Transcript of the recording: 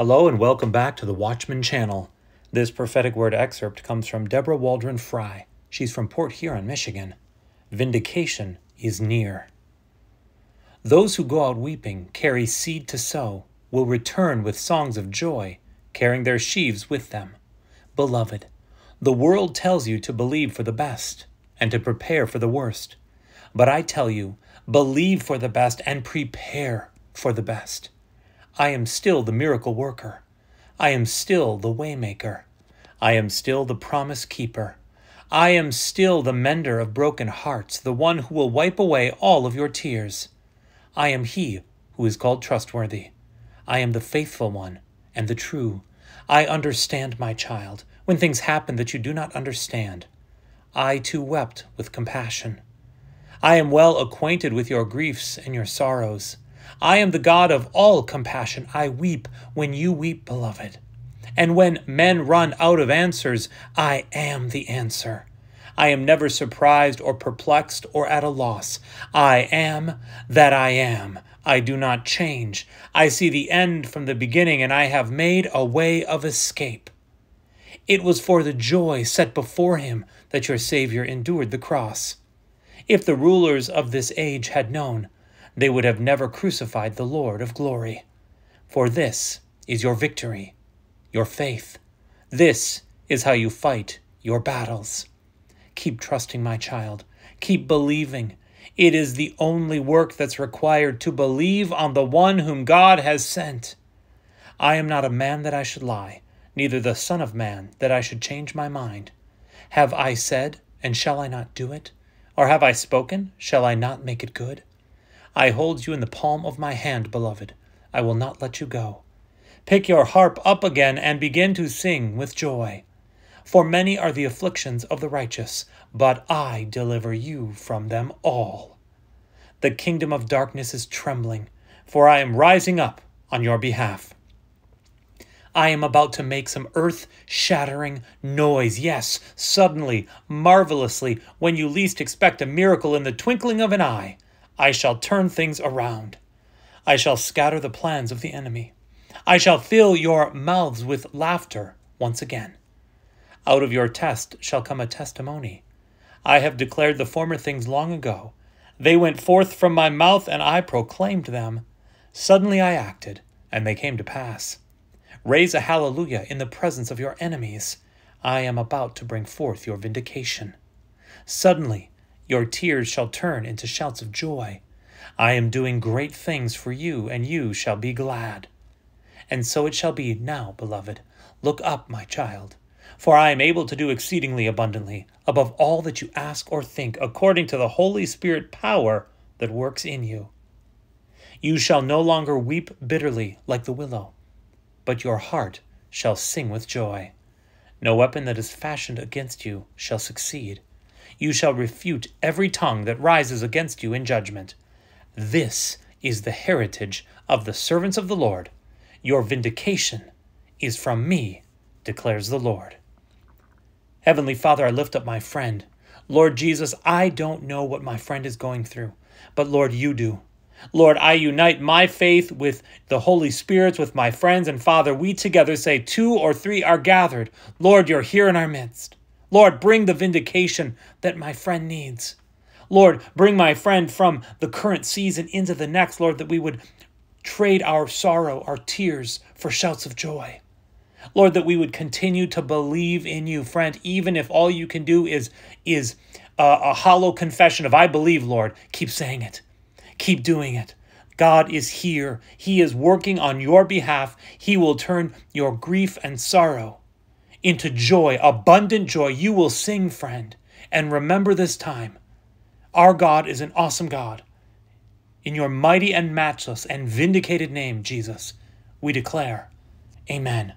Hello and welcome back to the Watchmen channel. This prophetic word excerpt comes from Deborah Waldron Fry. She's from Port Huron, Michigan. Vindication is near. Those who go out weeping, carry seed to sow, will return with songs of joy, carrying their sheaves with them. Beloved, the world tells you to believe for the best and to prepare for the worst. But I tell you, believe for the best and prepare for the best. I am still the miracle worker. I am still the waymaker. I am still the promise keeper. I am still the mender of broken hearts, the one who will wipe away all of your tears. I am he who is called trustworthy. I am the faithful one and the true. I understand, my child, when things happen that you do not understand. I too wept with compassion. I am well acquainted with your griefs and your sorrows. I am the God of all compassion. I weep when you weep, beloved. And when men run out of answers, I am the answer. I am never surprised or perplexed or at a loss. I am that I am. I do not change. I see the end from the beginning, and I have made a way of escape. It was for the joy set before him that your Savior endured the cross. If the rulers of this age had known, they would have never crucified the Lord of glory. For this is your victory, your faith. This is how you fight your battles. Keep trusting, my child. Keep believing. It is the only work that's required to believe on the one whom God has sent. I am not a man that I should lie, neither the Son of Man that I should change my mind. Have I said, and shall I not do it? Or have I spoken, shall I not make it good? I hold you in the palm of my hand, beloved. I will not let you go. Pick your harp up again and begin to sing with joy. For many are the afflictions of the righteous, but I deliver you from them all. The kingdom of darkness is trembling, for I am rising up on your behalf. I am about to make some earth shattering noise. Yes, suddenly, marvelously, when you least expect a miracle in the twinkling of an eye, I shall turn things around. I shall scatter the plans of the enemy. I shall fill your mouths with laughter once again. Out of your test shall come a testimony. I have declared the former things long ago. They went forth from my mouth, and I proclaimed them. Suddenly I acted, and they came to pass. Raise a hallelujah in the presence of your enemies. I am about to bring forth your vindication. Suddenly, your tears shall turn into shouts of joy. I am doing great things for you, and you shall be glad. And so it shall be now, beloved. Look up, my child. For I am able to do exceedingly abundantly, above all that you ask or think, according to the Holy Spirit power that works in you. You shall no longer weep bitterly like the willow but your heart shall sing with joy. No weapon that is fashioned against you shall succeed. You shall refute every tongue that rises against you in judgment. This is the heritage of the servants of the Lord. Your vindication is from me, declares the Lord. Heavenly Father, I lift up my friend. Lord Jesus, I don't know what my friend is going through, but Lord, you do. Lord, I unite my faith with the Holy Spirit's, with my friends, and Father, we together say, Two or three are gathered. Lord, you're here in our midst. Lord, bring the vindication that my friend needs. Lord, bring my friend from the current season into the next, Lord, that we would trade our sorrow, our tears, for shouts of joy. Lord, that we would continue to believe in you, friend, even if all you can do is, is a, a hollow confession of, I believe, Lord. Keep saying it. Keep doing it. God is here. He is working on your behalf. He will turn your grief and sorrow into joy, abundant joy. You will sing, friend. And remember this time our God is an awesome God. In your mighty and matchless and vindicated name, Jesus, we declare, Amen.